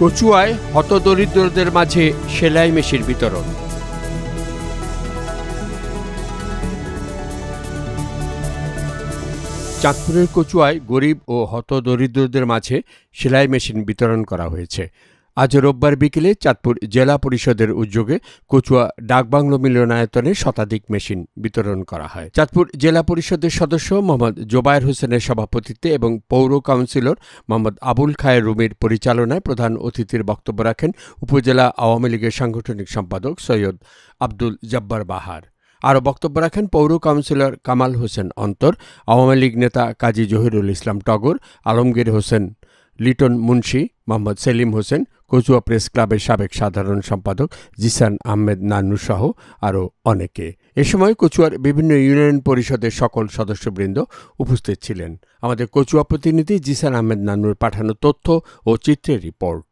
কচুয়ায় হতদরিদ্রদের মাঝে সেলাই মেশিন বিতরণ। চাঁদপুরের কচুয়ায় গরিব ও হতদরিদ্রদের মাঝে সেলাই মেশিন বিতরণ করা হয়েছে। আজ রোববার বিকেলে চাঁদপুর জেলা পরিষদের উদ্যোগে কচুয়া ডাকবাংলো মিলনায়তনে শতাধিক মেশিন বিতরণ করা হয়। চাঁদপুর জেলা পরিষদের সদস্য মোহাম্মদ জোবায়ের হোসেনের সভাপতিত্বে এবং পৌর কাউন্সিলর মোহাম্মদ আবুল খায়ের রুমির পরিচালনায় প্রধান অতিথির বক্তব্য রাখেন উপজেলা আওয়ামী লীগের সাংগঠনিক সম্পাদক সৈয়দ আব্দুল জব্বার বাহার। আরও বক্তব্য রাখেন পৌর কাউন্সিলর কামাল হোসেন অন্তর, আওয়ামী লীগ নেতা কাজী জহিরুল ইসলাম টগর, আলমগীর হোসেন লিটন মুন্সি, মোহাম্মদ সেলিম হোসেন, কচুয়া প্রেস ক্লাবের সাবেক সাধারণ সম্পাদক জিসান আহমেদ নান্নু সহ আরও অনেকে। এ সময় কচুয়ার বিভিন্ন ইউনিয়ন পরিষদের সকল সদস্যবৃন্দ উপস্থিত ছিলেন। আমাদের কচুয়া প্রতিনিধি জিসান আহমেদ নান্নুর পাঠানো তথ্য ও চিত্রের রিপোর্ট।